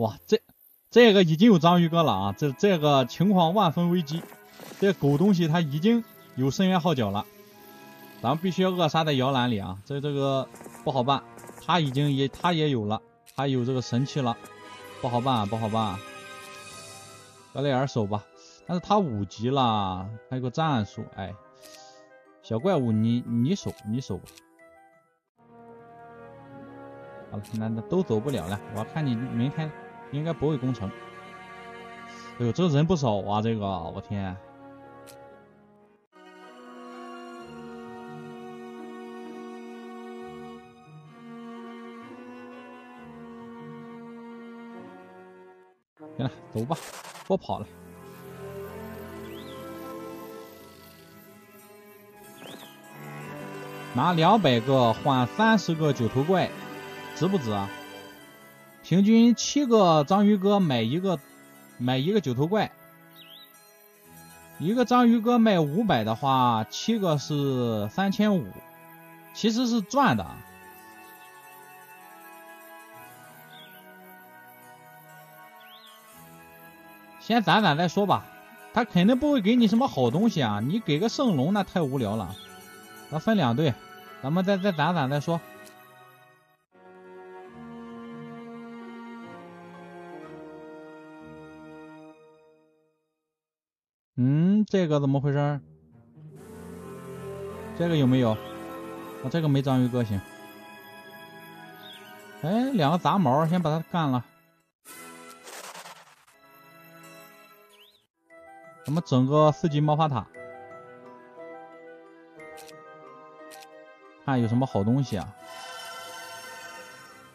哇，这这个已经有章鱼哥了啊！这这个情况万分危机，这狗东西它已经有深渊号角了，咱们必须要扼杀在摇篮里啊！这这个不好办，他已经也他也有了，他有这个神器了，不好办，不好办。格雷尔守吧，但是他五级了，还有个战术，哎，小怪物你你守你守吧。好了，那那都走不了了，我看你明天。应该不会攻城。哎呦，这人不少啊！这个，我天！行了，走吧，不跑了。拿两百个换三十个九头怪，值不值啊？平均七个章鱼哥买一个，买一个九头怪。一个章鱼哥卖五百的话，七个是三千五，其实是赚的。先攒攒再说吧，他肯定不会给你什么好东西啊！你给个圣龙那太无聊了。那分两队，咱们再再攒攒再说。这个怎么回事？这个有没有？啊，这个没章鱼哥行。哎，两个杂毛，先把它干了。咱们整个四级魔法塔，看有什么好东西啊？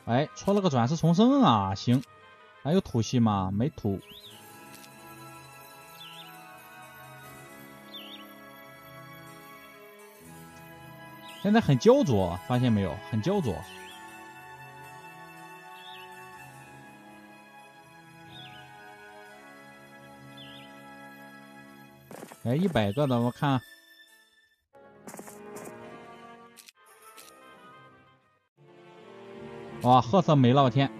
哎，出了个转世重生啊，行。还有土系吗？没土。现在很焦灼，发现没有？很焦灼。哎，一百个的，我看。哇，褐色没了，我天！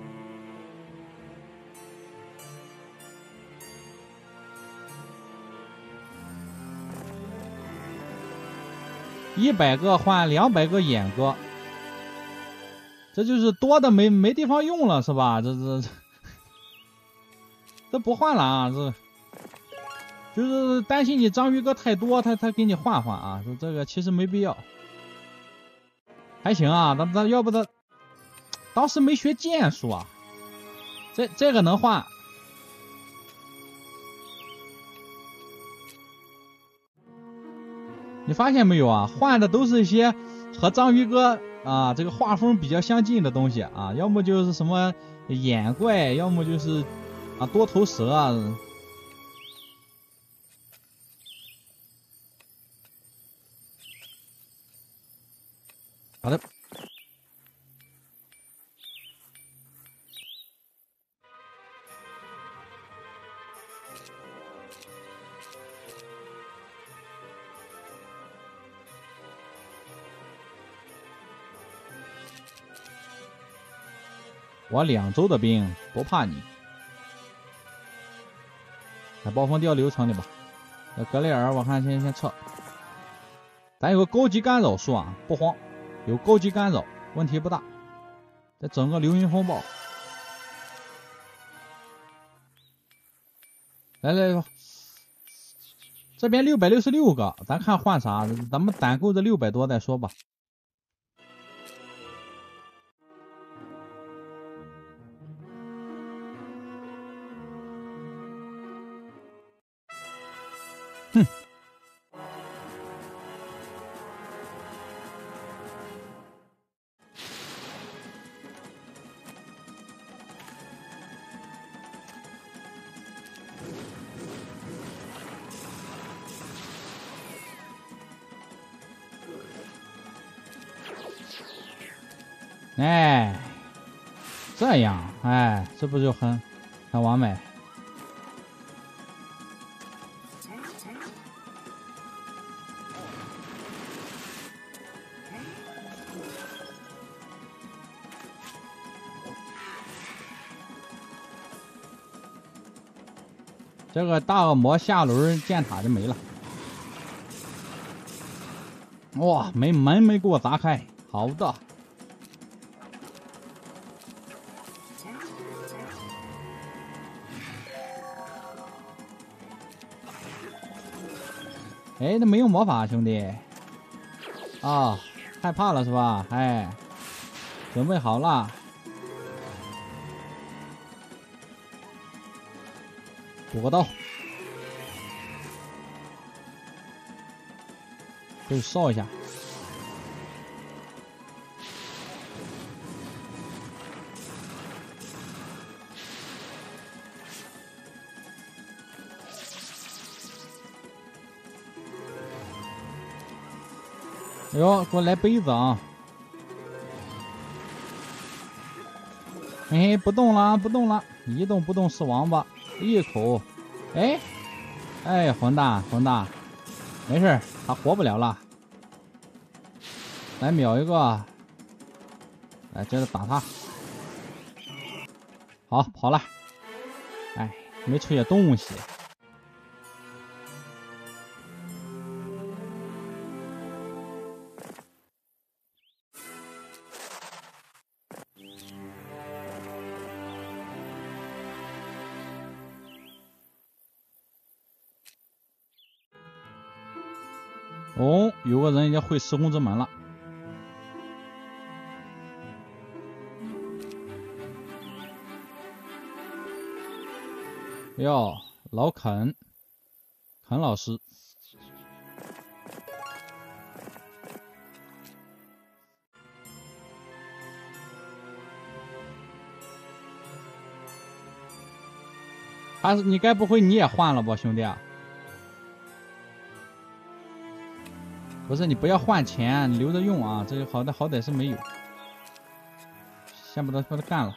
一百个换两百个眼哥，这就是多的没没地方用了是吧？这这这不换了啊！这就是担心你章鱼哥太多，他他给你换换啊！这这个其实没必要，还行啊。咱咱要不他当时没学剑术啊，这这个能换。你发现没有啊？换的都是一些和章鱼哥啊这个画风比较相近的东西啊，要么就是什么眼怪，要么就是啊多头蛇啊。好的。我两周的兵不怕你，那暴风钓流程里吧。那格雷尔，我看先先撤。咱有个高级干扰术啊，不慌，有高级干扰，问题不大。再整个流云风暴。来来来，这边六百六十六个，咱看换啥？咱们攒够这六百多再说吧。这不就很很完美？这个大恶魔下轮建塔就没了。哇，没门没给我砸开，好的。哎，那没有魔法，兄弟。啊，害怕了是吧？哎，准备好了。补个刀，可以烧一下。哎呦，给我来杯子啊！嘿嘿，不动了，不动了，一动不动是王八。一口，哎，哎，混蛋，混蛋，没事，他活不了了。来秒一个，来接着打他。好，跑了。哎，没出些东西。哦，有个人已经会时空之门了。哟，老肯，肯老师，他是你该不会你也换了吧，兄弟？不是你不要换钱，留着用啊！这个好歹好歹是没有，先把它把它干了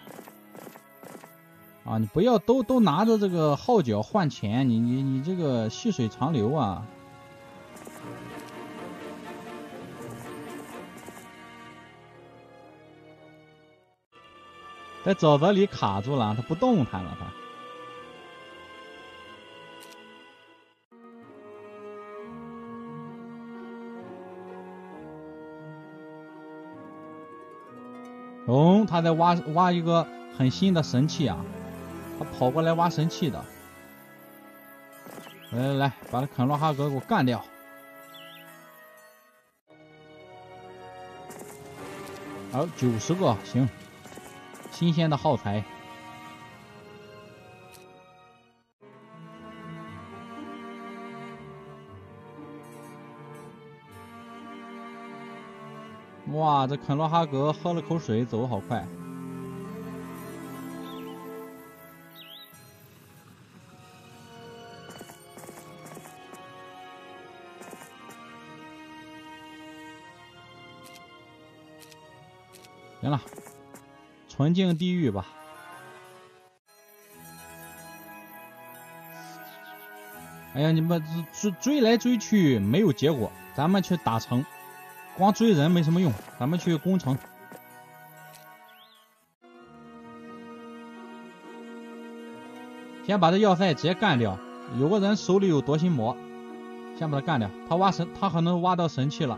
啊！你不要都都拿着这个号角换钱，你你你这个细水长流啊！在沼泽里卡住了，它不动弹了，它。哦，他在挖挖一个很新的神器啊！他跑过来挖神器的。来来来，把那肯罗哈格给我干掉！好，九十个，行，新鲜的耗材。哇，这肯洛哈格喝了口水，走的好快。行了，纯净地狱吧。哎呀，你们追追来追去没有结果，咱们去打城。光追人没什么用，咱们去攻城。先把这要塞直接干掉。有个人手里有夺心魔，先把他干掉。他挖神，他可能挖到神器了。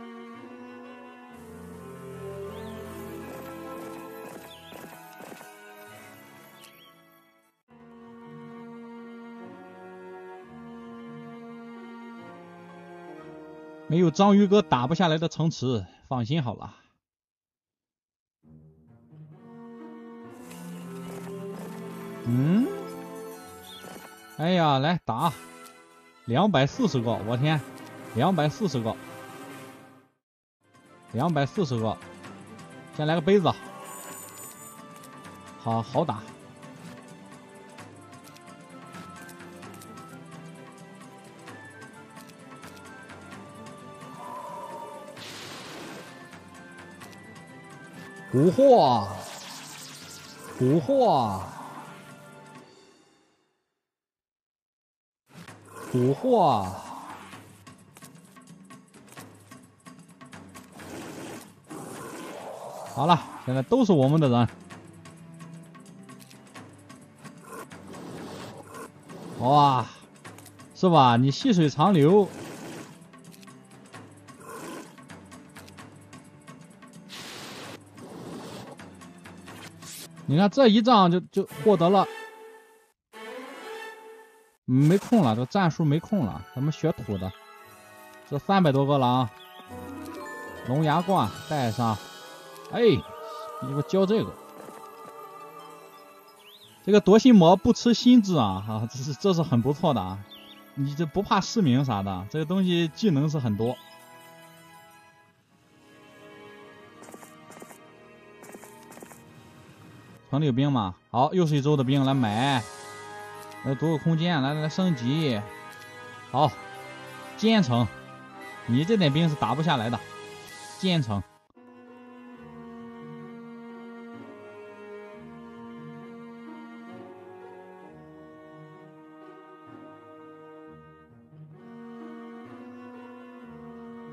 没有章鱼哥打不下来的城池，放心好了。嗯？哎呀，来打！两百四十个，我天，两百四十个，两百四十个，先来个杯子，好好打。蛊惑，蛊惑，蛊惑。好了，现在都是我们的人。哇，是吧？你细水长流。你看这一仗就就获得了，没空了，这战术没空了，咱们学土的，这三百多个狼，龙牙冠带上，哎，你给我教这个，这个夺心魔不吃心智啊，哈，这是这是很不错的啊，你这不怕失明啥的，这个东西技能是很多。那个兵吗？好，又是一周的兵来买，来夺个空间，来来来升级。好，坚城，你这点兵是打不下来的。坚城，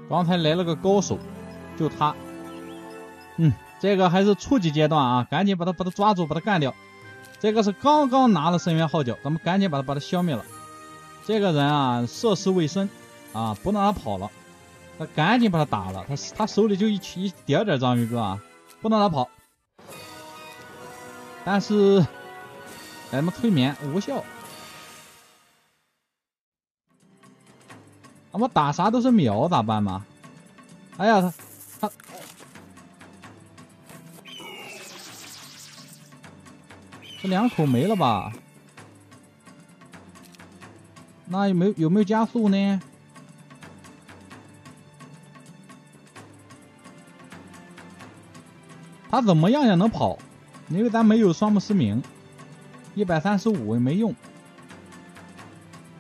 刚才来了个高手，就他，嗯。这个还是初级阶段啊，赶紧把他把他抓住，把他干掉。这个是刚刚拿了深渊号角，咱们赶紧把他把他消灭了。这个人啊，涉世未深啊，不能让他跑了，他赶紧把他打了。他他手里就一一点点章鱼哥啊，不能让他跑。但是咱们催眠无效，我们打啥都是秒，咋办嘛？哎呀他，这两口没了吧？那有没有有没有加速呢？他怎么样也能跑，因为咱没有双目失明，一百三十五也没用。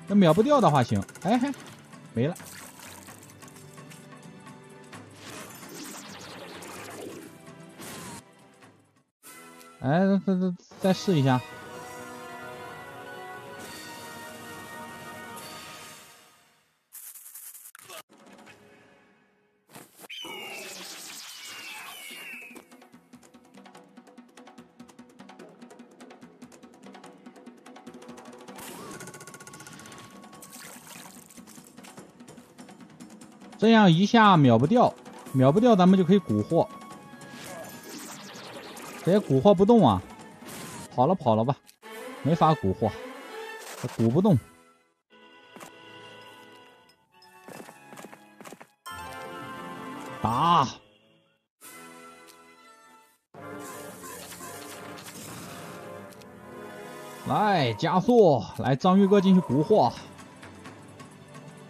那秒不掉的话行，哎嘿，没了。哎，这这再试一下，这样一下秒不掉，秒不掉，咱们就可以蛊惑。这蛊惑不动啊，跑了跑了吧，没法蛊惑，蛊不动。打，来加速，来章鱼哥进去蛊惑，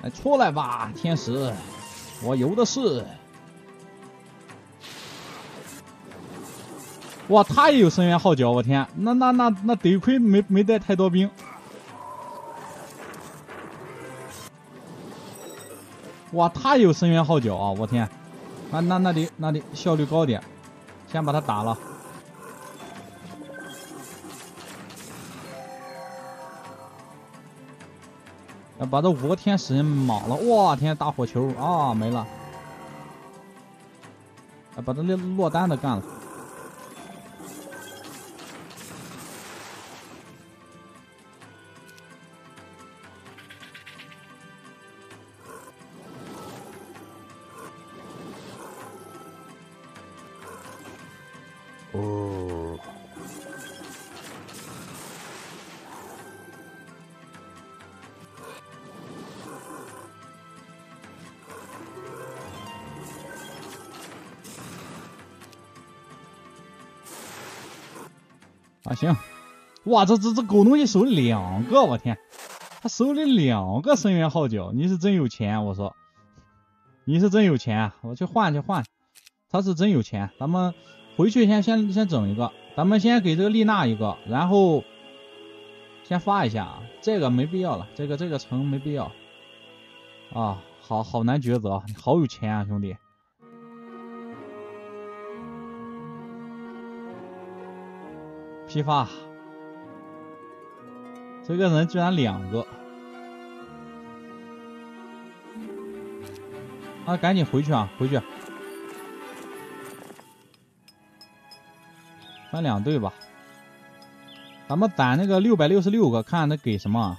来出来吧，天使，我有的是。哇，他也有深渊号角，我天，那那那那得亏没没带太多兵。哇，他有深渊号角啊，我天，那那那得那得效率高点，先把他打了，把这五个天使莽了，哇天，大火球。啊没了，把这落落单的干了。啊行，哇这这这狗东西手里两个，我天，他手里两个深渊号角，你是真有钱，我说，你是真有钱，我去换去换，他是真有钱，咱们。回去先先先整一个，咱们先给这个丽娜一个，然后先发一下啊，这个没必要了，这个这个城没必要。啊，好好难抉择，好有钱啊兄弟，批发，这个人居然两个，啊赶紧回去啊回去。分两队吧，咱们攒那个六百六十六个，看他给什么。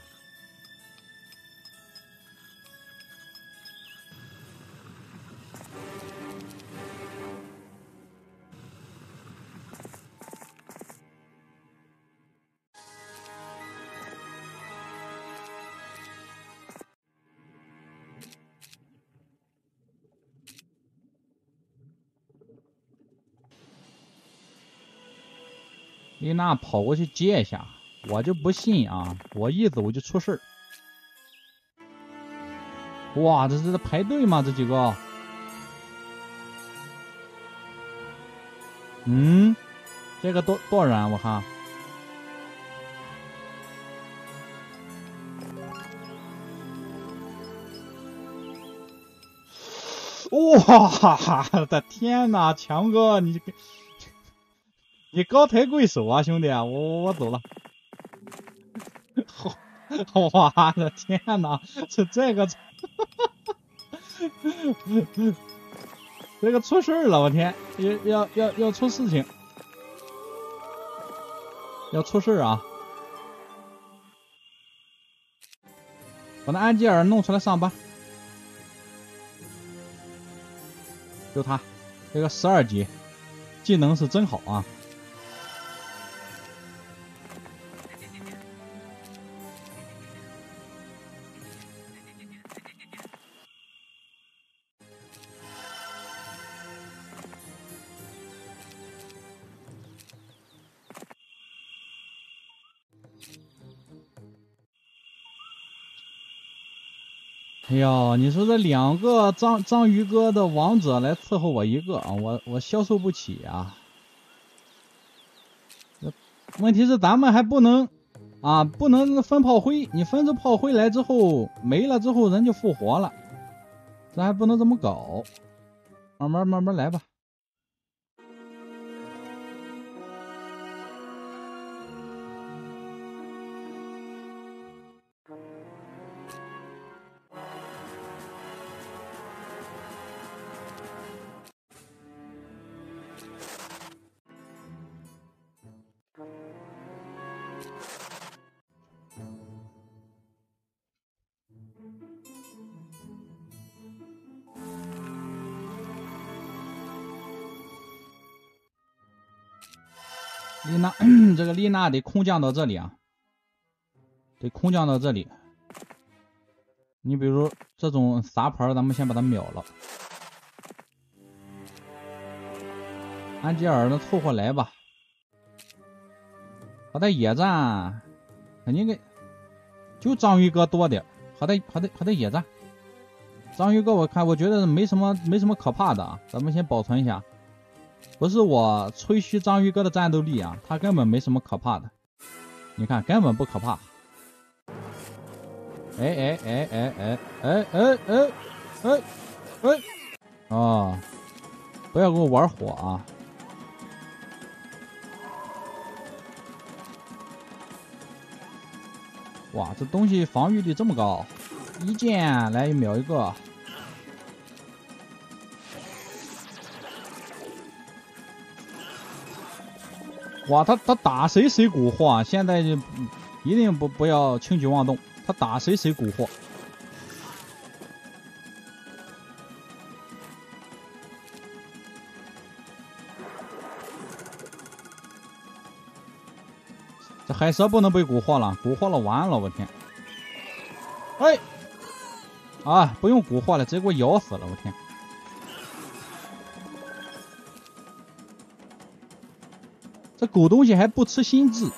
那跑过去接一下，我就不信啊！我一走就出事儿。哇，这是在排队吗？这几个？嗯，这个多多少人？我看。哇，我的天哪，强哥，你这个你高抬贵手啊，兄弟，我我我走了。我的天哪，这这个，这个出事了，我天，要要要要出事情，要出事啊！把那安吉尔弄出来上班。就他，这个十二级技能是真好啊！哦，你说这两个章章鱼哥的王者来伺候我一个啊，我我消受不起啊！问题是咱们还不能啊，不能分炮灰，你分出炮灰来之后没了之后人就复活了，咱还不能这么搞，慢慢慢慢来吧。丽娜，这个丽娜得空降到这里啊，得空降到这里。你比如这种撒牌，咱们先把它秒了。安吉尔，那，凑合来吧。好歹野战，肯定给就章鱼哥多点。好歹好歹好歹野战，章鱼哥我看我觉得没什么没什么可怕的啊，咱们先保存一下。不是我吹嘘章鱼哥的战斗力啊，他根本没什么可怕的，你看根本不可怕。哎哎哎哎哎哎哎哎哎哎，哦，不要给我玩火啊！哇，这东西防御力这么高，一剑来秒一个。哇，他他打谁谁蛊惑啊！现在就一定不不要轻举妄动，他打谁谁蛊惑。这海蛇不能被蛊惑了，蛊惑了完了，我天！哎，啊，不用蛊惑了，直接给我咬死了，我天！这狗东西还不吃心智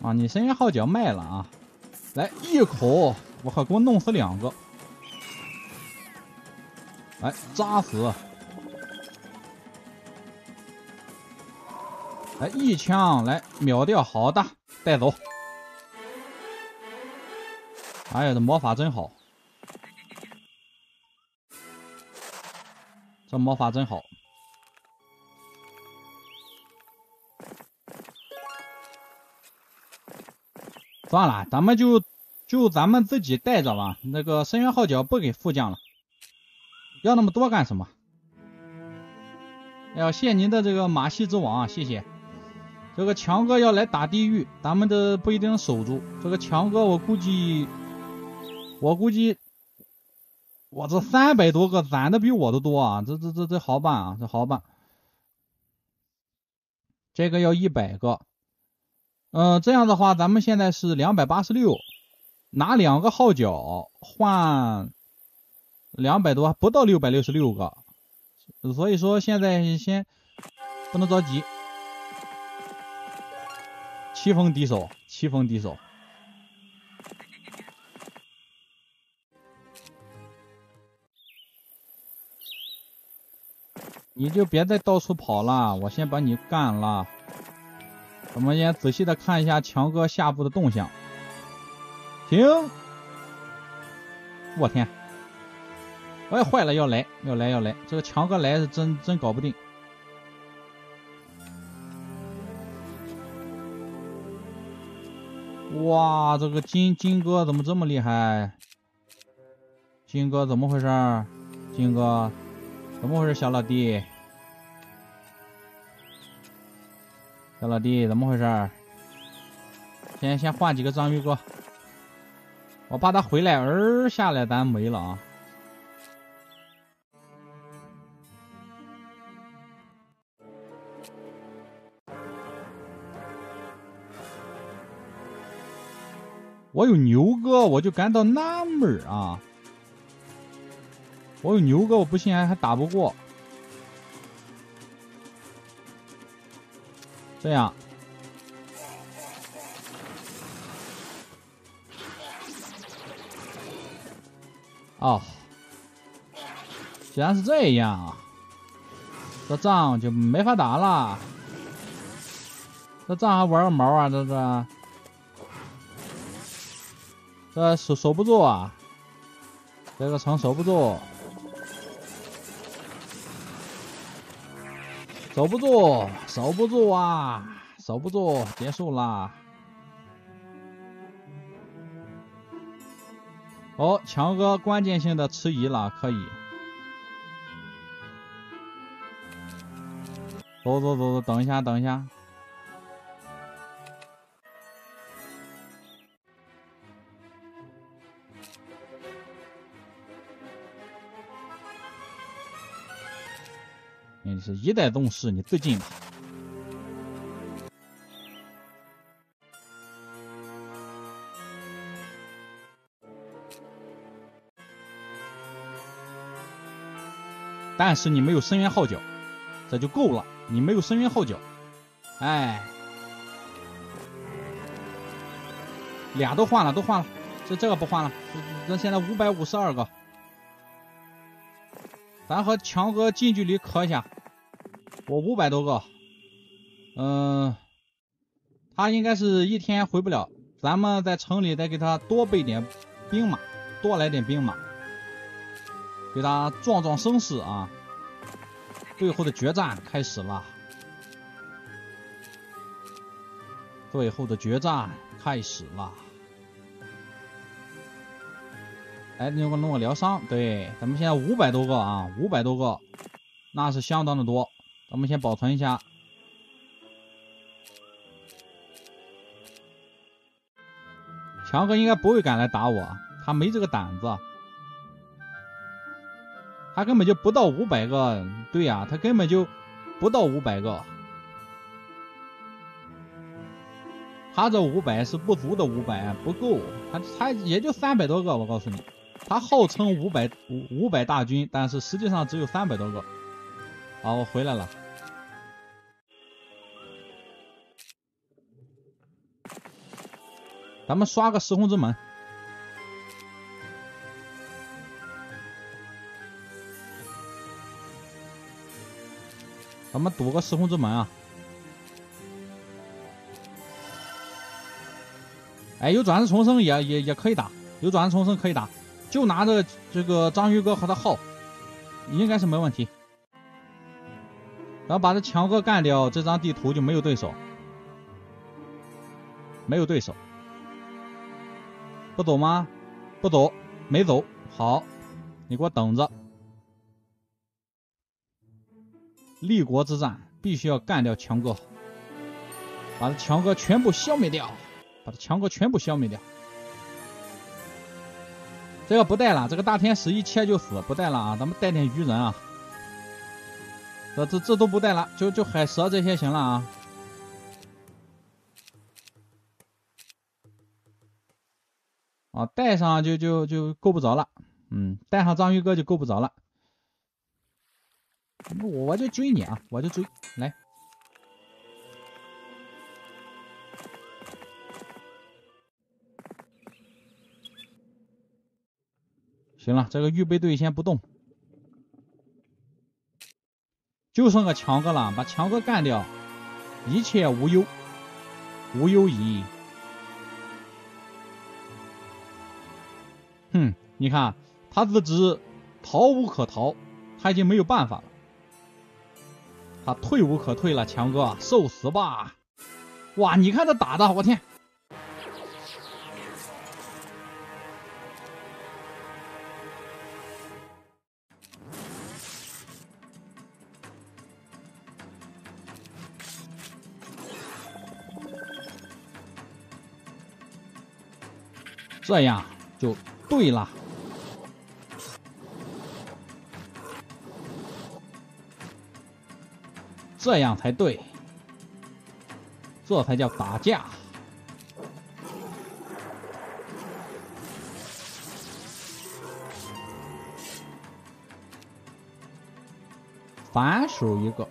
啊！你深渊号角卖了啊！来一口，我靠，给我弄死两个！来扎死！来一枪来秒掉，好的，带走！哎呀，这魔法真好，这魔法真好。算了，咱们就就咱们自己带着吧。那个深渊号角不给副将了，要那么多干什么？要谢您的这个马戏之王啊，谢谢。这个强哥要来打地狱，咱们的不一定守住。这个强哥，我估计，我估计，我这三百多个攒的比我都多啊！这这这这好办啊，这好办。这个要一百个。嗯，这样的话，咱们现在是两百八十六，拿两个号角换两百多，不到六百六十六个，所以说现在先不能着急。棋逢敌手，棋逢敌手。你就别再到处跑了，我先把你干了。我们先仔细的看一下强哥下部的动向。停！我天！哎，坏了，要来，要来，要来！这个强哥来是真真搞不定。哇，这个金金哥怎么这么厉害？金哥怎么回事？金哥。怎么回事，小老弟？小老弟，怎么回事？先先换几个章鱼哥，我怕他回来，儿下来咱没了啊！我有牛哥，我就感到纳闷啊！我有牛哥，我不信还还打不过。这样，哦，既然是这样啊，这仗就没法打了。这仗还玩个毛啊！这这，这守守不住啊！这个城守不住。守不住，守不住啊！守不住，结束啦。哦，强哥关键性的迟疑了，可以。走走走走，等一下，等一下。是一代宗师，你最近吧。但是你没有深渊号角，这就够了。你没有深渊号角，哎，俩都换了，都换了，这这个不换了。这现在五百五十二个，咱和强哥近距离磕一下。我五百多个，嗯，他应该是一天回不了，咱们在城里再给他多备点兵马，多来点兵马，给他壮壮声势啊！最后的决战开始了，最后的决战开始了。哎，你给我弄个疗伤，对，咱们现在五百多个啊，五百多个，那是相当的多。咱们先保存一下，强哥应该不会敢来打我，他没这个胆子，他根本就不到五百个，对呀，他根本就不到五百个，他这五百是不足的五百，不够，他他也就三百多个，我告诉你，他号称五百五五百大军，但是实际上只有三百多个。好，我回来了。咱们刷个时空之门，咱们赌个时空之门啊！哎，有转世重生也也也可以打，有转世重生可以打，就拿着这个章鱼哥和他耗，应该是没问题。然后把这强哥干掉，这张地图就没有对手，没有对手。不走吗？不走，没走。好，你给我等着。立国之战必须要干掉强哥，把这强哥全部消灭掉，把这强哥全部消灭掉。这个不带了，这个大天使一切就死，不带了啊！咱们带点鱼人啊。这这这都不带了，就就海蛇这些行了啊！啊带上就就就够不着了嗯带上章鱼哥就够不着了。我就追你啊我就追来。行了这个预备队先不动。就剩个强哥了把强哥干掉一切无忧无忧矣哼，你看他自知逃无可逃，他已经没有办法了，他退无可退了，强哥受死吧！哇，你看这打的，我天！这样就对了，这样才对，这才叫打架。反手一个。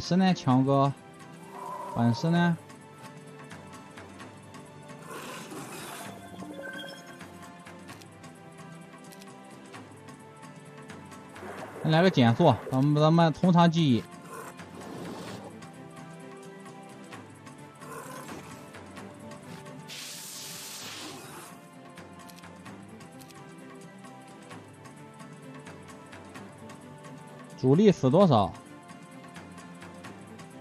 本事呢，强哥？本事呢？来个减速，咱们咱们从长计议。主力死多少？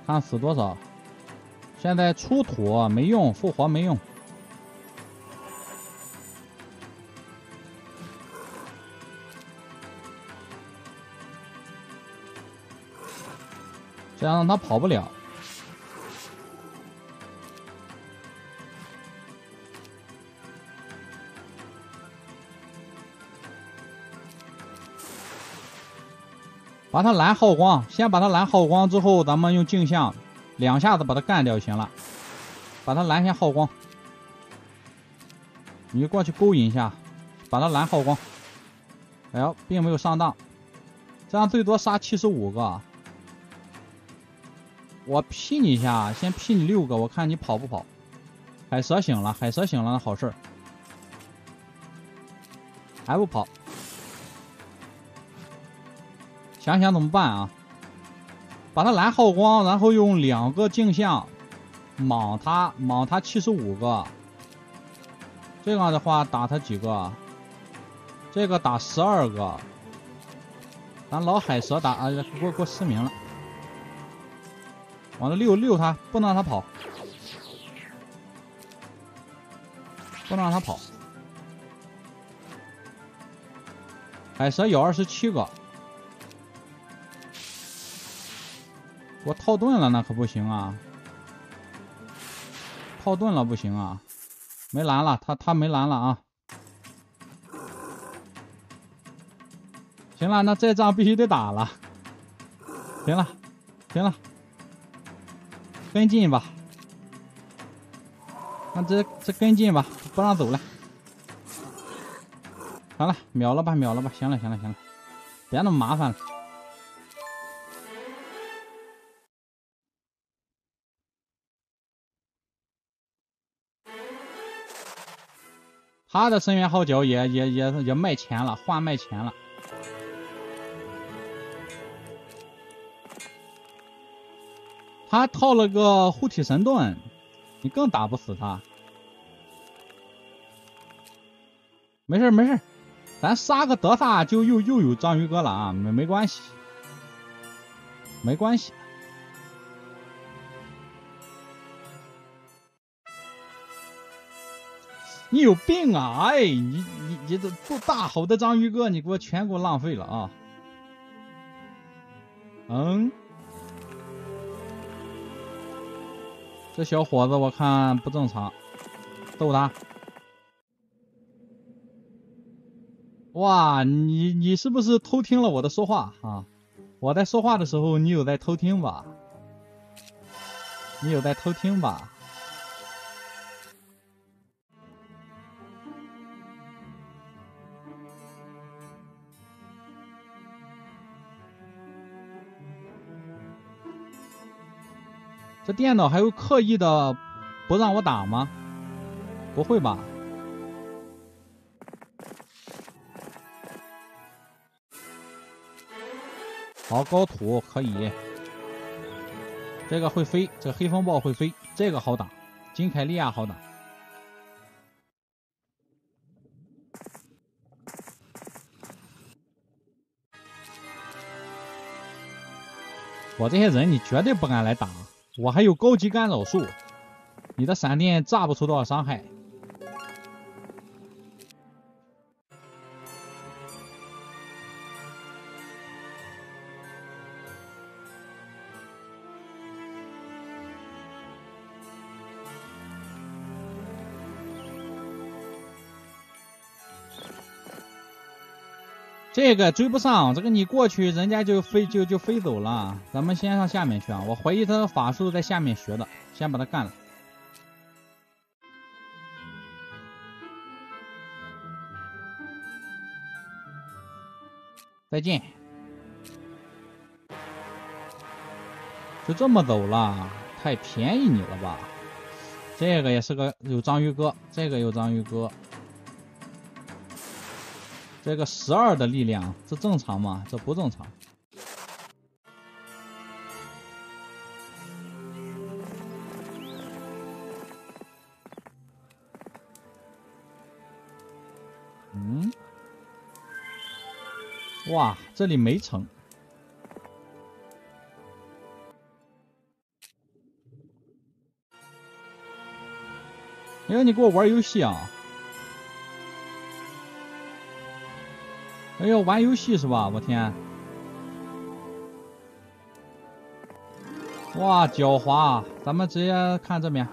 看死多少？现在出土没用，复活没用。这样让他跑不了。把他蓝耗光，先把他蓝耗光之后，咱们用镜像两下子把他干掉就行了。把他蓝先耗光，你过去勾引一下，把他蓝耗光。哎呦，并没有上当，这样最多杀七十五个。我劈你一下，先劈你六个，我看你跑不跑。海蛇醒了，海蛇醒了，好事还不跑。想想怎么办啊？把他蓝耗光，然后用两个镜像莽他，莽他七十五个。这样的话打他几个？这个打十二个。咱老海蛇打啊，给我给我失明了。往这溜溜他，不能让他跑，不能让他跑。海蛇咬二十七个。我套盾了，那可不行啊！套盾了不行啊！没蓝了，他他没蓝了啊！行了，那这仗必须得打了。行了，行了，跟进吧。那这这跟进吧，不让走了。好了，秒了吧，秒了吧。行了，行了，行了，别那么麻烦了。他的深渊号角也也也也卖钱了，换卖钱了。他套了个护体神盾，你更打不死他。没事没事，咱杀个德萨就又又有章鱼哥了啊，没没关系，没关系。你有病啊！哎，你你你这多大好的章鱼哥，你给我全给我浪费了啊！嗯，这小伙子我看不正常，逗他。哇，你你是不是偷听了我的说话啊？我在说话的时候，你有在偷听吧？你有在偷听吧？这电脑还会刻意的不让我打吗？不会吧？好，高土可以。这个会飞，这黑风暴会飞，这个好打。金凯利亚好打。我这些人你绝对不敢来打，我还有高级干扰术，你的闪电炸不出多少伤害。这个追不上，这个你过去人家就飞就就飞走了。咱们先上下面去啊！我怀疑他的法术在下面学的，先把他干了。再见。就这么走了，太便宜你了吧？这个也是个有章鱼哥，这个有章鱼哥。这个十二的力量，这正常吗？这不正常。嗯，哇，这里没成。哎你给我玩游戏啊。哎呦，玩游戏是吧？我天！哇，狡猾！咱们直接看这边，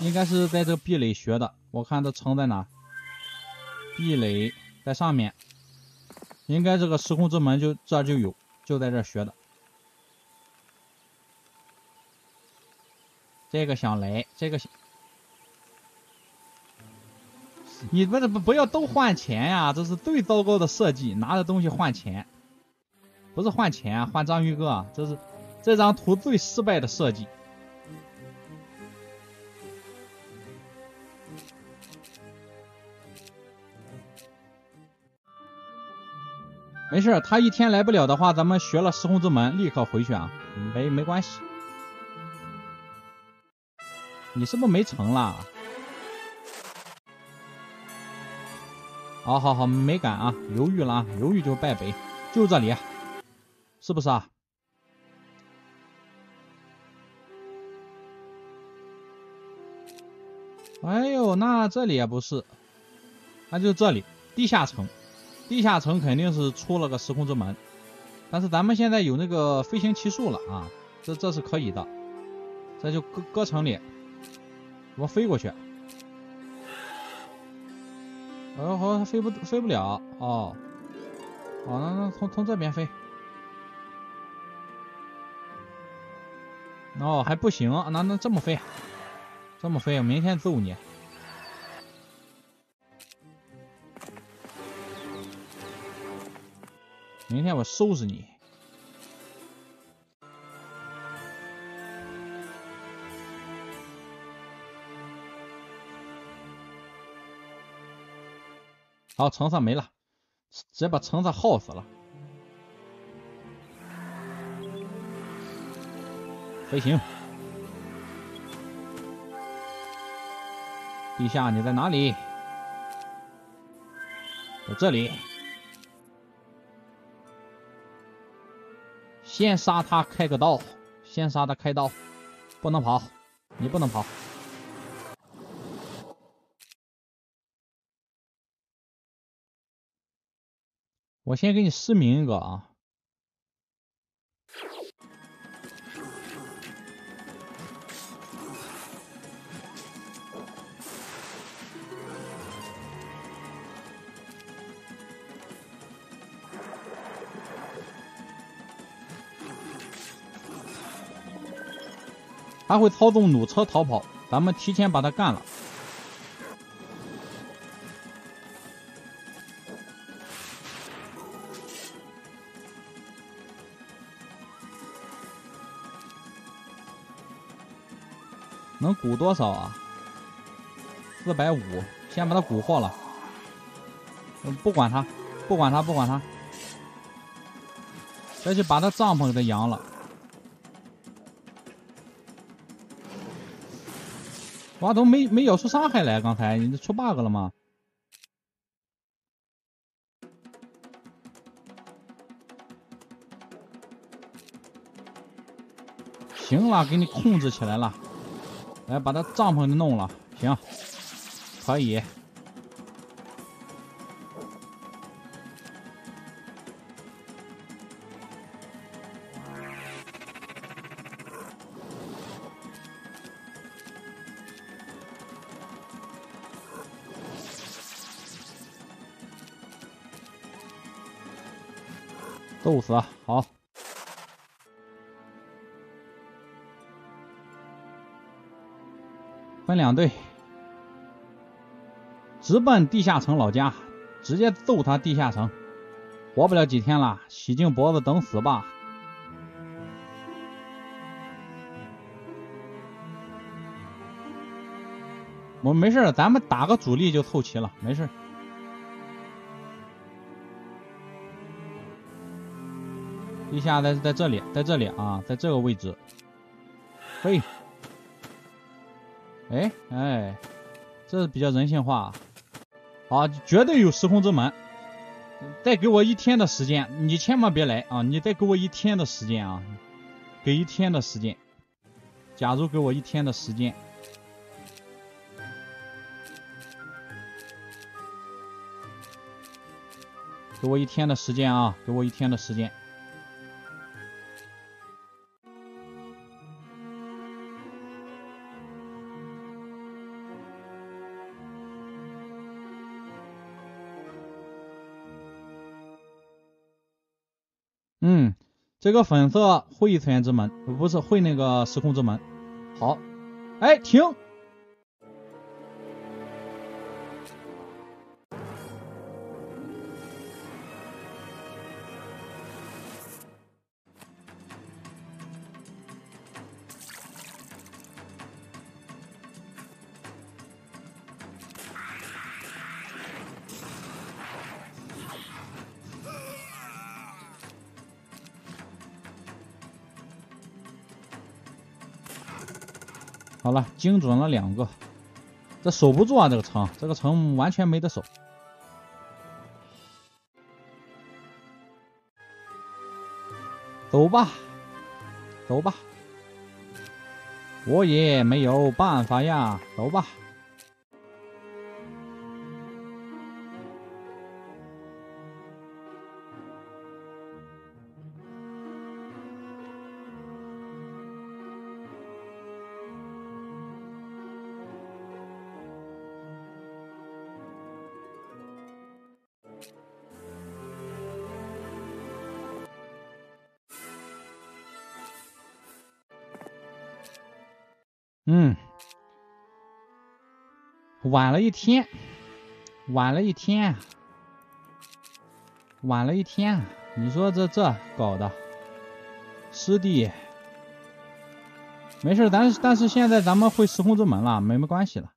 应该是在这壁垒学的。我看这城在哪？壁垒在上面，应该这个时空之门就这就有，就在这学的。这个想来，这个想。你不是不不要都换钱呀？这是最糟糕的设计，拿着东西换钱，不是换钱，换章鱼哥，这是这张图最失败的设计。没事，他一天来不了的话，咱们学了时空之门，立刻回去啊，没没关系。你是不是没成了？好好好，没敢啊，犹豫了啊，犹豫就败北，就这里，是不是啊？哎呦，那这里也不是，那就这里，地下城，地下城肯定是出了个时空之门，但是咱们现在有那个飞行奇术了啊，这这是可以的，这就搁搁城里，我飞过去。哦，好，它飞不飞不了哦，好，那那从从这边飞，哦还不行，那那这么飞，这么飞，明天揍你，明天我收拾你。好，橙色没了，直接把橙色耗死了。飞行，陛下你在哪里？在这里。先杀他开个刀，先杀他开刀，不能跑，你不能跑。我先给你失明一个啊！他会操纵弩车逃跑，咱们提前把他干了。补多少啊？四百五，先把它蛊获了。嗯，不管他，不管他，不管他。再去把他帐篷给他扬了。哇，都没没咬出伤害来，刚才你出 bug 了吗？行了，给你控制起来了。来，把他帐篷弄了，行，可以。揍死，好。两队，直奔地下城老家，直接揍他地下城，活不了几天了，洗净脖子等死吧。我没事，咱们打个主力就凑齐了，没事。地下在在这里，在这里啊，在这个位置，嘿。哎哎，这是比较人性化，好，绝对有时空之门。再给我一天的时间，你千万别来啊！你再给我一天的时间啊，给一天的时间。假如给我一天的时间，给我一天的时间啊，给我一天的时间。这个粉色会异次元之门，不是会那个时空之门。好，哎，停。了，精准了两个，这守不住啊！这个城，这个城完全没得守。走吧，走吧，我也没有办法呀，走吧。嗯，晚了一天，晚了一天，晚了一天，你说这这搞的，师弟，没事，但是但是现在咱们会时空之门了，没没关系了，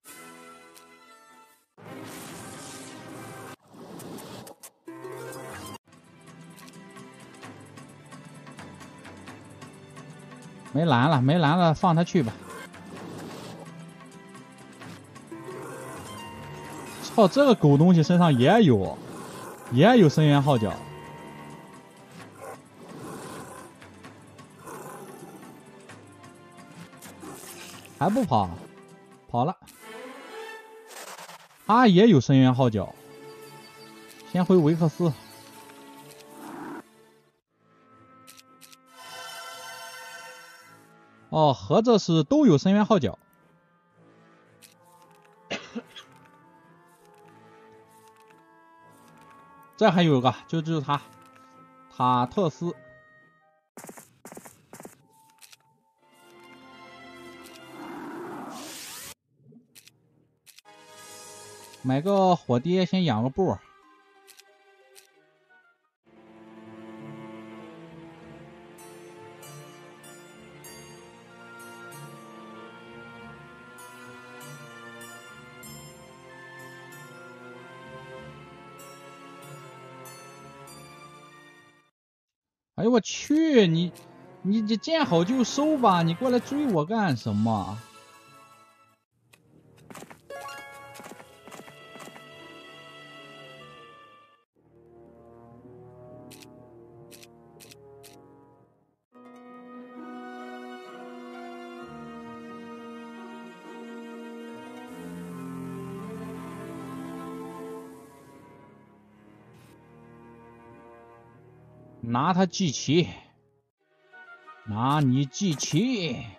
没蓝了，没蓝了，放他去吧。哦，这个狗东西身上也有，也有深渊号角，还不跑？跑了，他也有深渊号角，先回维克斯。哦，合着是都有深渊号角。这还有一个，就就是他，塔特斯，买个火爹，先养个布。哎我去，你你你见好就收吧，你过来追我干什么？拿他祭旗，拿你祭旗。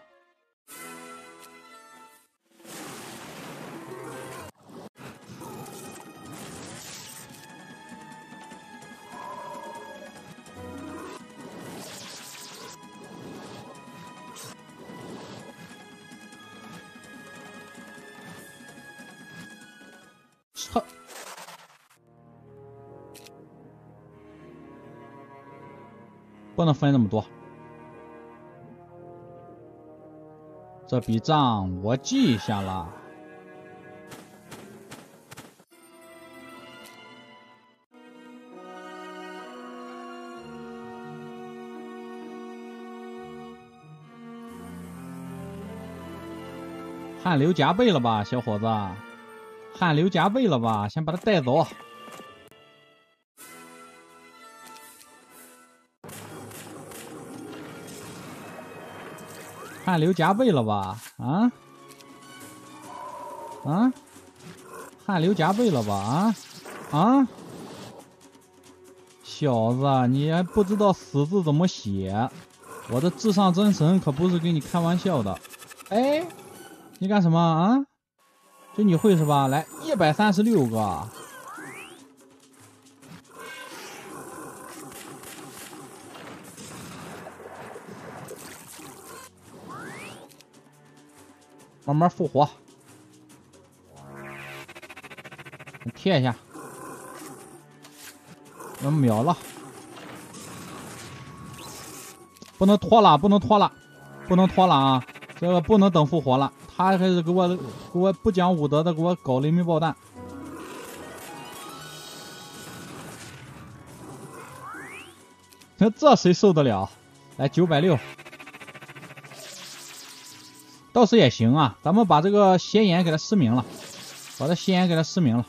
分那么多，这笔账我记下了。汗流浃背了吧，小伙子？汗流浃背了吧？先把他带走。汗流浃背了吧？啊啊！汗流浃背了吧？啊啊！小子，你还不知道死字怎么写？我的至上真神可不是跟你开玩笑的。哎，你干什么啊？就你会是吧？来，一百三十六个。慢慢复活，贴一下，能秒了，不能拖了，不能拖了，不能拖了啊！这个不能等复活了，他开始给我给我不讲武德的，给我搞雷鸣爆弹，那这谁受得了？来九百六。倒是也行啊，咱们把这个斜眼给它失明了，把这斜眼给它失明了，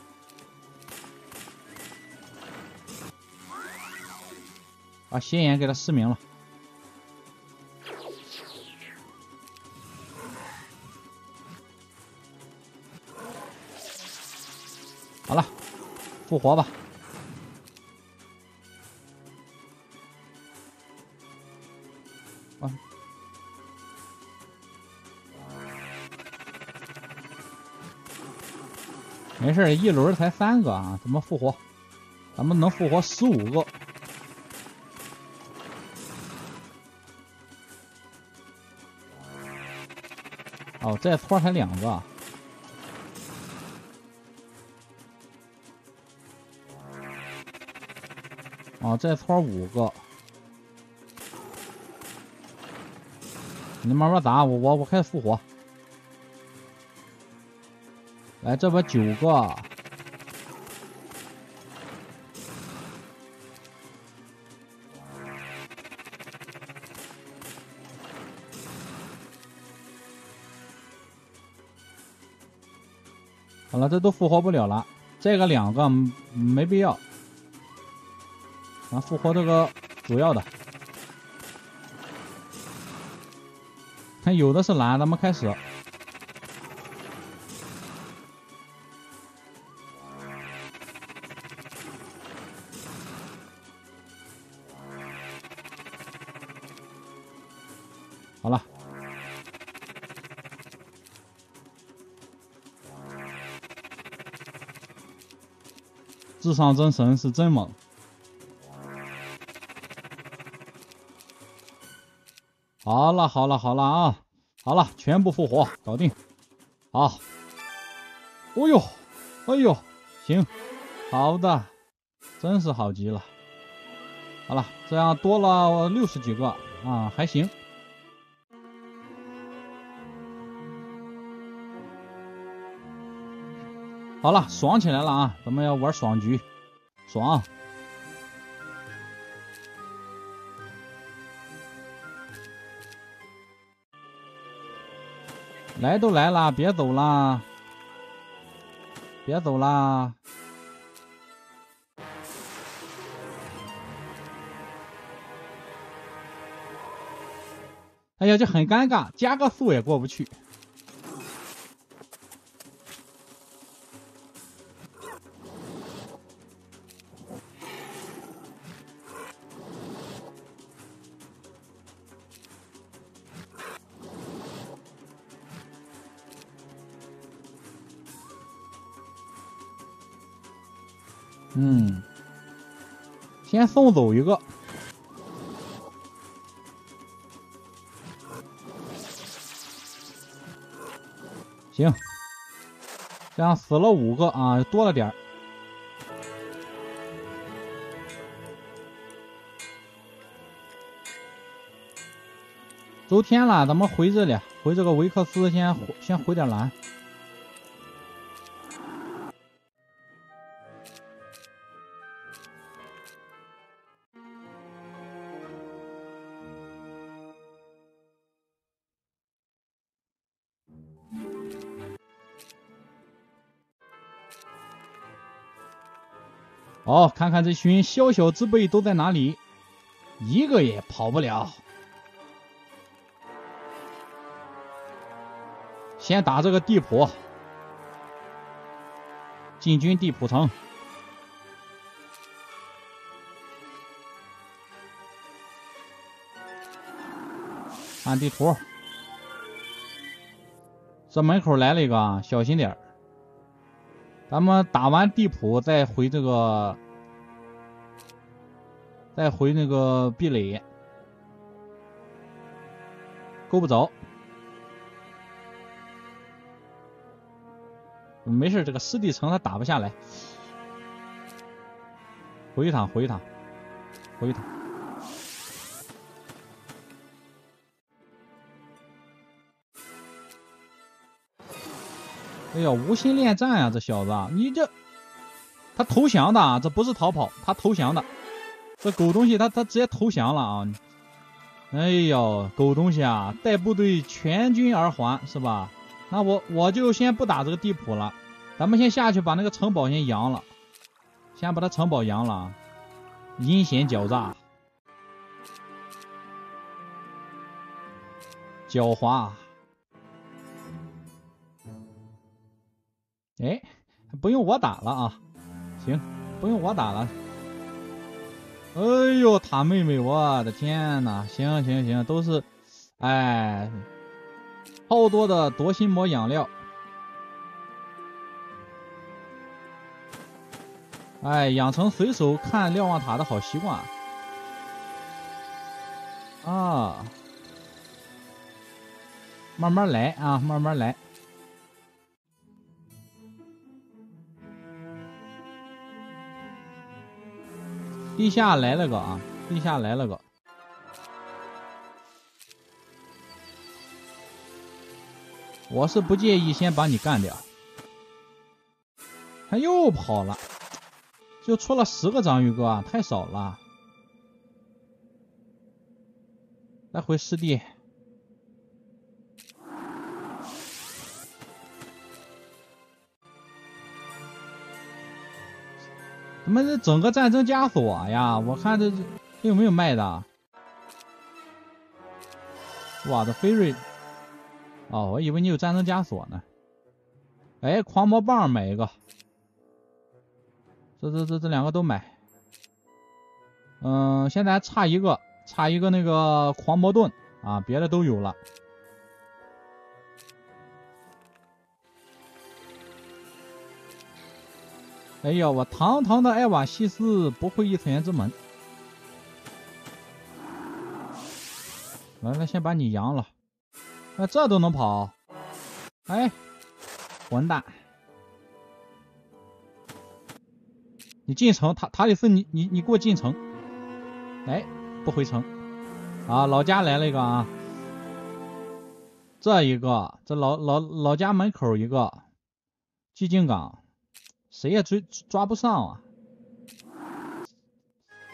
把斜眼给它失明了。好了，复活吧。没事，一轮才三个啊，怎么复活？咱们能复活十五个。哦，这撮才两个。哦，这撮五个。你慢慢打，我我我开始复活。来，这边九个，好了，这都复活不了了，这个两个没必要，咱复活这个主要的，看有的是蓝，咱们开始。至上真神是真猛。好了，好了，好了啊！好了，全部复活，搞定。好，哦呦，哎呦，行，好的，真是好极了。好了，这样多了六十几个啊，还行。好了爽起来了啊咱们要玩爽局。爽。来都来啦别走啦别走啦哎呀就很尴尬加个速也过不去。送走一个。行，这样死了五个啊，多了点儿。周天了，咱们回这里，回这个维克斯，先先回点蓝。哦，看看这群宵小之辈都在哪里，一个也跑不了。先打这个地普，进军地普城。看地图，这门口来了一个，小心点儿。咱们打完地普再回这个，再回那个壁垒，够不着。没事，这个湿地城他打不下来。回一趟，回一趟，回一趟。哎呀，无心恋战呀，这小子，你这他投降的啊，这不是逃跑，他投降的，这狗东西，他他直接投降了啊！哎呦，狗东西啊，带部队全军而还是吧？那我我就先不打这个地普了，咱们先下去把那个城堡先扬了，先把他城堡扬了啊，阴险狡诈，狡猾。哎，不用我打了啊，行，不用我打了。哎呦，塔妹妹，我的天呐，行行行，都是，哎，好多的夺心魔养料。哎，养成随手看瞭望塔的好习惯。啊，慢慢来啊，慢慢来。地下来了个啊！地下来了个，我是不介意先把你干掉。他又跑了，就出了十个章鱼哥啊，太少了。来回师弟。你们这整个战争枷锁呀？我看这这有没有卖的？哇，这飞瑞，哦，我以为你有战争枷锁呢。哎，狂魔棒买一个，这这这这两个都买。嗯，现在还差一个，差一个那个狂魔盾啊，别的都有了。哎呀，我堂堂的艾瓦西斯不会异次元之门。来来，先把你扬了。那这都能跑？哎，混蛋！你进城，塔塔里斯，你你你给我进城。哎，不回城。啊，老家来了一个啊。这一个，这老老老家门口一个，寂静港。谁也追抓不上啊！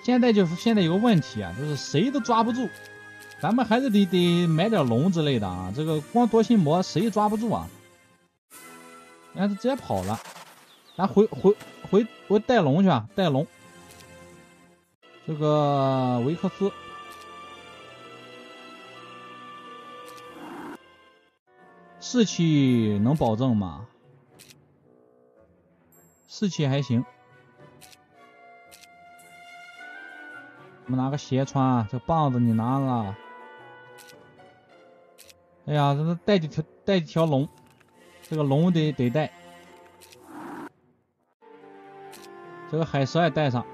现在就是现在有个问题啊，就是谁都抓不住。咱们还是得得买点龙之类的啊！这个光夺心魔谁也抓不住啊？你看他直接跑了，咱回回回回带龙去啊！带龙，这个维克斯士气能保证吗？士气还行。我们拿个鞋穿，这棒子你拿了。哎呀，这带几条带几条龙，这个龙得得带，这个海蛇也带上，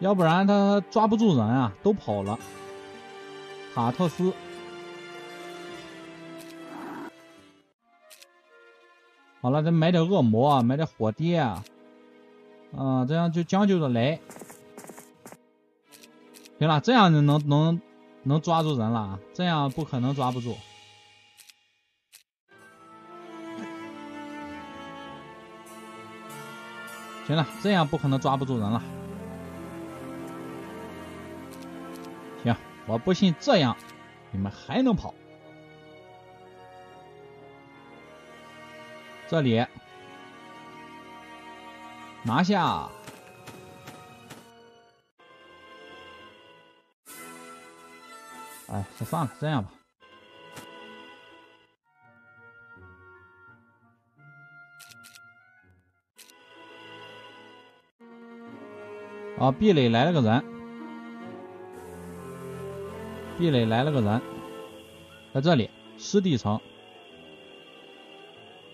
要不然他抓不住人啊，都跑了。塔特斯，好了，再买点恶魔啊，买点火爹，啊，这样就将就着来。行了，这样能能能抓住人了，这样不可能抓不住。行了，这样不可能抓不住人了。行，我不信这样你们还能跑。这里拿下。哎，就算了，这样吧。啊，壁垒来了个人，壁垒来了个人，在这里，湿地城。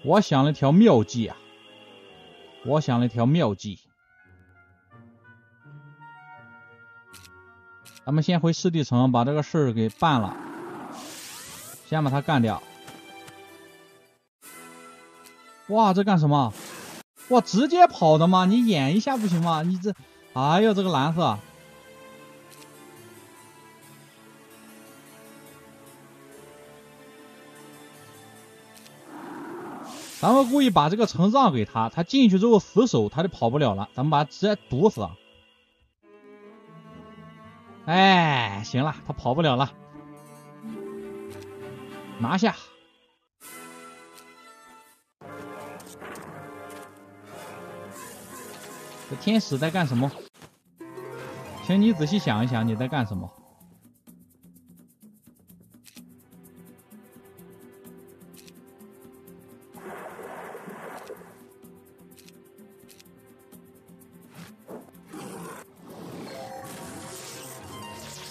我想了条妙计啊！我想了条妙计。咱们先回湿地城，把这个事儿给办了，先把他干掉。哇，这干什么？哇，直接跑的吗？你演一下不行吗？你这。哎呦，这个蓝色！咱们故意把这个城让给他，他进去之后死守，他就跑不了了。咱们把他直接堵死。哎，行了，他跑不了了，拿下。这天使在干什么？请你仔细想一想，你在干什么？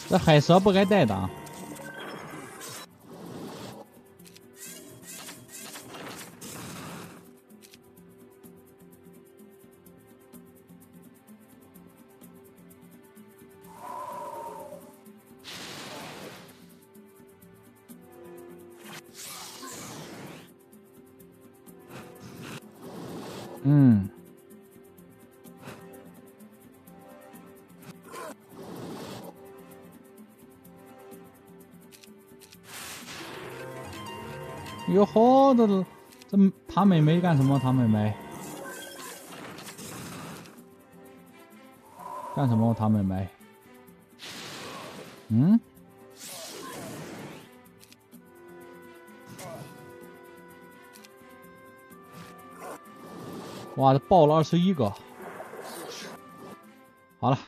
这海蛇不该带的啊！唐美眉干什么？唐美眉干什么？唐美眉，嗯？哇，这爆了二十一个，好了，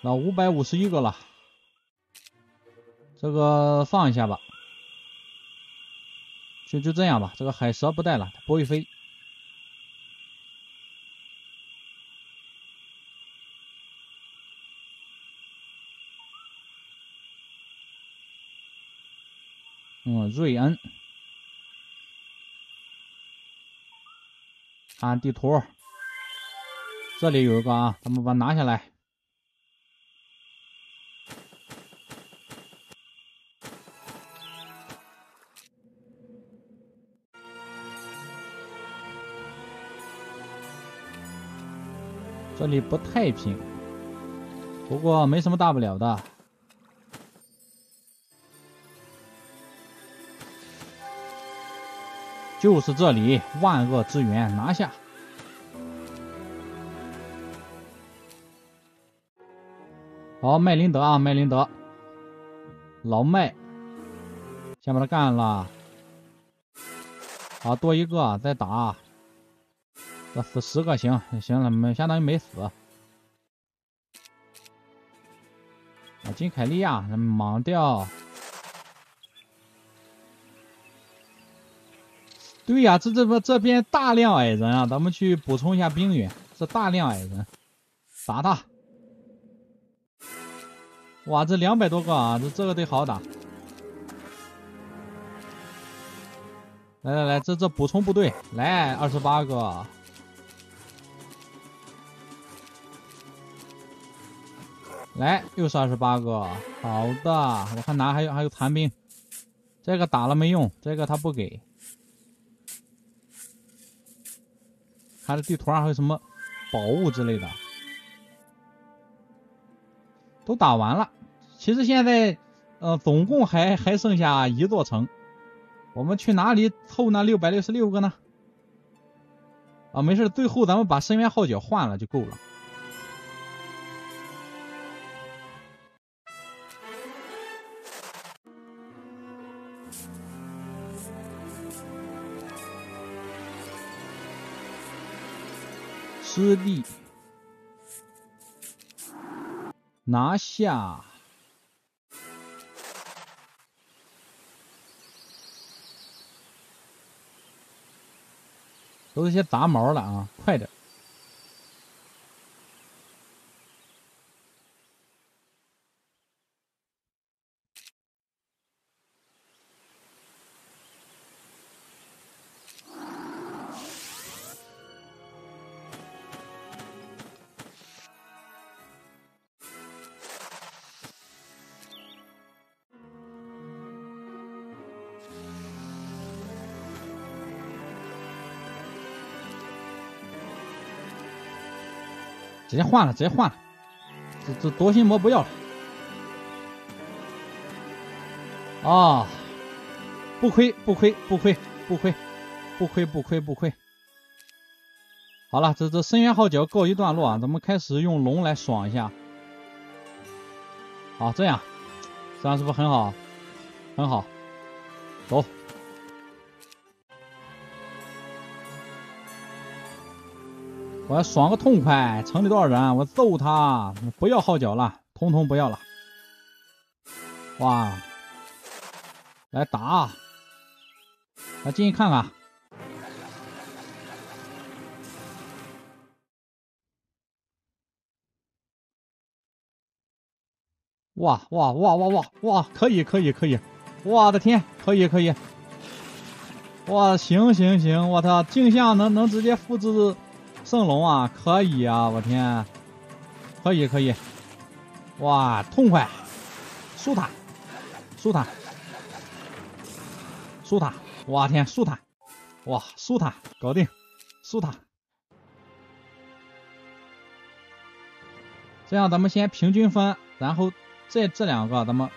那五百五十一个了，这个放一下吧，就就这样吧，这个海蛇不带了，它不会飞。嗯，瑞恩。看地图，这里有一个啊，咱们把它拿下来。这里不太平，不过没什么大不了的。就是这里，万恶之源，拿下！好，麦林德啊，麦林德，老麦，先把他干了。好，多一个，再打。死十个行，行了，没相当于没死。啊，金凯利亚，莽掉。对呀，这这不这边大量矮人啊，咱们去补充一下兵员。这大量矮人，打他！哇，这两百多个啊，这这个得好打。来来来，这这补充部队，来二十八个。来，又是二十八个。好的，我看哪还有还有残兵，这个打了没用，这个他不给。看这地图上还有什么宝物之类的，都打完了。其实现在，呃，总共还还剩下一座城。我们去哪里凑那六百六十六个呢？啊，没事，最后咱们把深渊号角换了就够了。失地拿下，都是些杂毛了啊！快点。直接换了，直接换了，这这夺心魔不要了。啊，不亏不亏不亏不亏不亏不亏不亏。好了，这这深渊号角告一段落啊，咱们开始用龙来爽一下。好，这样，这样是不是很好？很好，走。我要爽个痛快！城里多少人？我揍他！不要号角了，通通不要了！哇，来打！来进去看看！哇哇哇哇哇哇！可以可以可以！我的天，可以可以！哇，行行行！我操，镜像能能直接复制。圣龙啊，可以啊！我天，可以可以，哇，痛快，输他，输他，输他！我天，输他！哇，输他，搞定，输他！这样咱们先平均分，然后这这两个咱们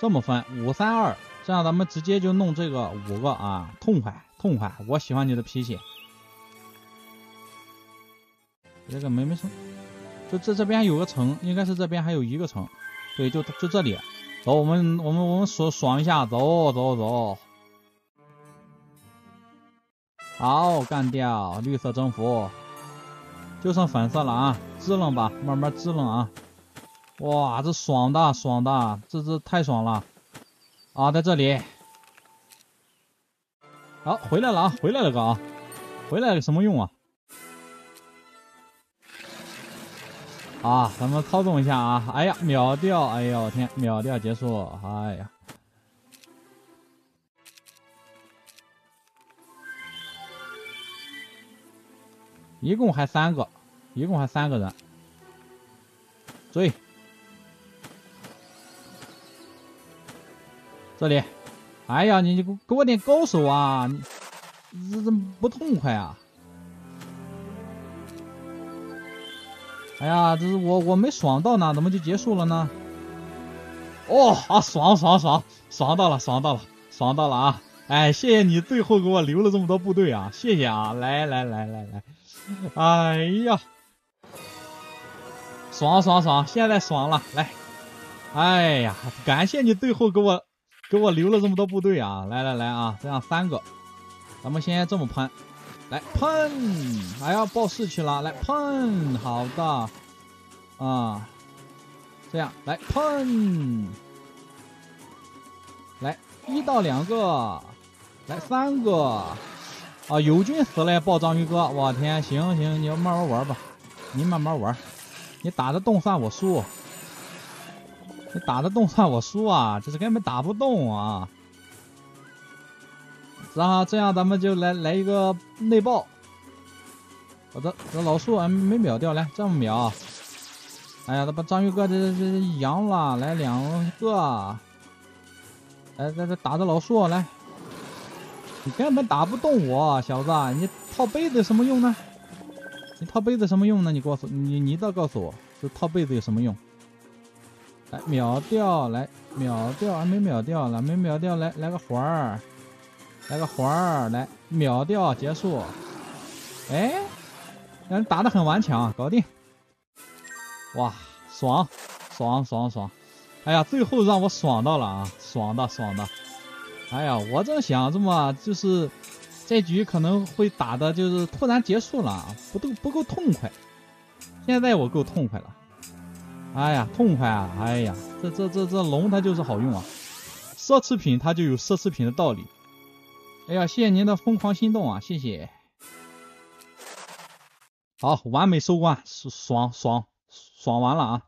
这么分五三二，这样咱们直接就弄这个五个啊，痛快痛快！我喜欢你的脾气。这个没没事，就这这边有个城，应该是这边还有一个城，对，就就这里。走，我们我们我们爽爽一下，走走走。好，干掉绿色征服，就剩粉色了啊！支棱吧，慢慢支棱啊！哇，这爽的爽的，这这太爽了啊！在这里，好，回来了啊，回来了个啊，回来了什么用啊？啊，咱们操纵一下啊！哎呀，秒掉！哎呦我天，秒掉结束！哎呀，一共还三个，一共还三个人，追！这里，哎呀，你你给给我点高手啊！你这这不痛快啊！哎呀，这是我我没爽到呢，怎么就结束了呢？哦啊，爽爽爽爽到了，爽到了，爽到了啊！哎，谢谢你最后给我留了这么多部队啊，谢谢啊！来来来来来，哎呀，爽爽爽，现在爽了，来，哎呀，感谢你最后给我给我留了这么多部队啊！来来来啊，这样三个，咱们先这么喷，来喷，还要报士气了，来喷，好的，啊，这样来喷，来一到两个，来三个。啊，友军死了，报章鱼哥，我天，行行，你要慢慢玩吧，你慢慢玩，你打得动算我输，你打得动算我输啊，这是根本打不动啊。然后这样咱们就来来一个内爆，好的，这老树还没秒掉，来这么秒，哎呀，他把章鱼哥这这扬了，来两个，来来来打着老树来。你根本打不动我，小子！你套杯子有什么用呢？你套杯子什么用呢？你告诉你，你倒告诉我，这套被子有什么用？来秒掉，来秒掉，还没秒掉呢，没秒掉，来来个环儿，来个环儿，来秒掉，结束。哎，人打的很顽强，搞定。哇，爽，爽爽爽！哎呀，最后让我爽到了啊，爽的爽的。哎呀，我正想这么，就是这局可能会打的，就是突然结束了，不都不够痛快。现在我够痛快了，哎呀，痛快啊！哎呀，这这这这龙它就是好用啊，奢侈品它就有奢侈品的道理。哎呀，谢谢您的疯狂心动啊，谢谢。好，完美收官，爽爽爽完了啊！